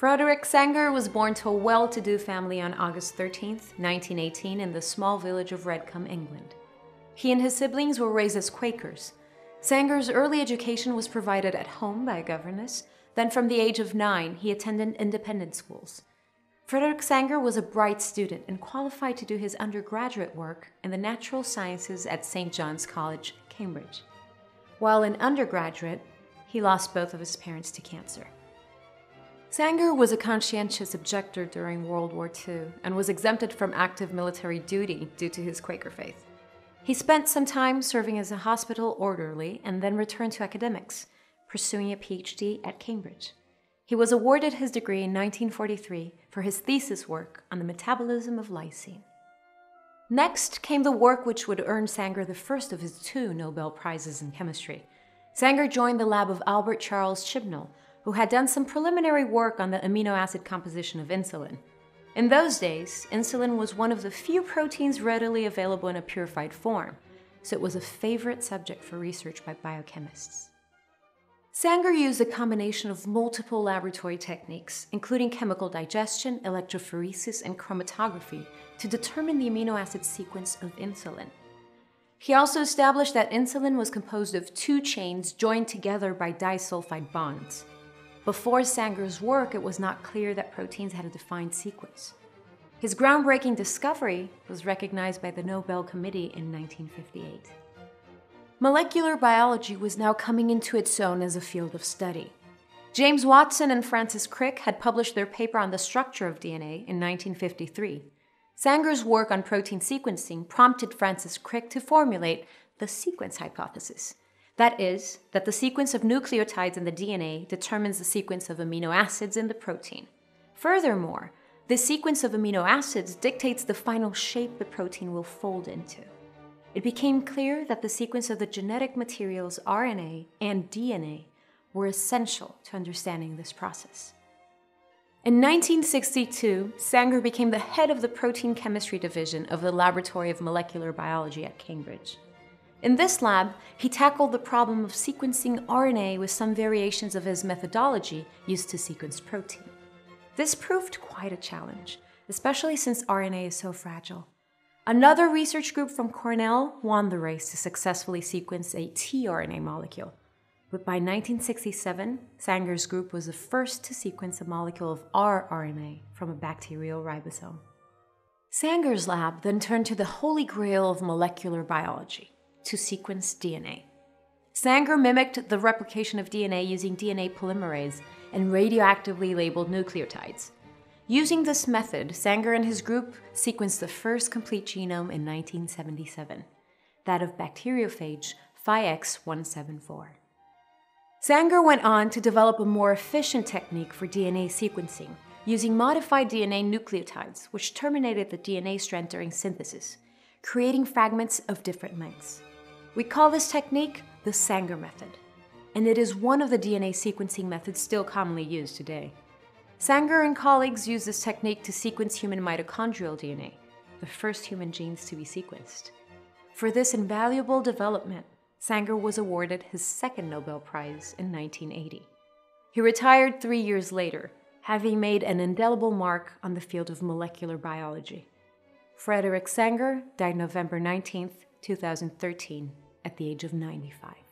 Frederick Sanger was born to a well to do family on August 13, 1918, in the small village of Rendcomb, England. He and his siblings were raised as Quakers. Sanger's early education was provided at home by a governess. Then, from the age of nine, he attended independent schools. Frederick Sanger was a bright student and qualified to do his undergraduate work in the natural sciences at St. John's College, Cambridge. While an undergraduate, he lost both of his parents to cancer. Sanger was a conscientious objector during World War II and was exempted from active military duty due to his Quaker faith. He spent some time serving as a hospital orderly and then returned to academics, pursuing a PhD at Cambridge. He was awarded his degree in 1943 for his thesis work on the metabolism of lysine. Next came the work which would earn Sanger the first of his two Nobel Prizes in chemistry. Sanger joined the lab of Albert Charles Chibnall, who had done some preliminary work on the amino acid composition of insulin. In those days, insulin was one of the few proteins readily available in a purified form, so it was a favorite subject for research by biochemists. Sanger used a combination of multiple laboratory techniques, including chemical digestion, electrophoresis, and chromatography, to determine the amino acid sequence of insulin. He also established that insulin was composed of two chains joined together by disulfide bonds. Before Sanger's work, it was not clear that proteins had a defined sequence. His groundbreaking discovery was recognized by the Nobel Committee in 1958. Molecular biology was now coming into its own as a field of study. James Watson and Francis Crick had published their paper on the structure of DNA in 1953. Sanger's work on protein sequencing prompted Francis Crick to formulate the sequence hypothesis. That is, that the sequence of nucleotides in the DNA determines the sequence of amino acids in the protein. Furthermore, the sequence of amino acids dictates the final shape the protein will fold into. It became clear that the sequence of the genetic materials RNA and DNA were essential to understanding this process. In 1962, Sanger became the head of the protein chemistry division of the Laboratory of Molecular Biology at Cambridge. In this lab, he tackled the problem of sequencing RNA with some variations of his methodology used to sequence protein. This proved quite a challenge, especially since RNA is so fragile. Another research group from Cornell won the race to successfully sequence a tRNA molecule, but by 1967, Sanger's group was the first to sequence a molecule of rRNA from a bacterial ribosome. Sanger's lab then turned to the holy grail of molecular biology to sequence DNA. Sanger mimicked the replication of DNA using DNA polymerase and radioactively labeled nucleotides. Using this method, Sanger and his group sequenced the first complete genome in 1977, that of bacteriophage phiX174. Sanger went on to develop a more efficient technique for DNA sequencing, using modified DNA nucleotides, which terminated the DNA strand during synthesis, creating fragments of different lengths. We call this technique the Sanger method, and it is one of the DNA sequencing methods still commonly used today. Sanger and colleagues used this technique to sequence human mitochondrial DNA, the first human genes to be sequenced. For this invaluable development, Sanger was awarded his second Nobel Prize in 1980. He retired three years later, having made an indelible mark on the field of molecular biology. Frederick Sanger died November 19, 2013, at the age of 95.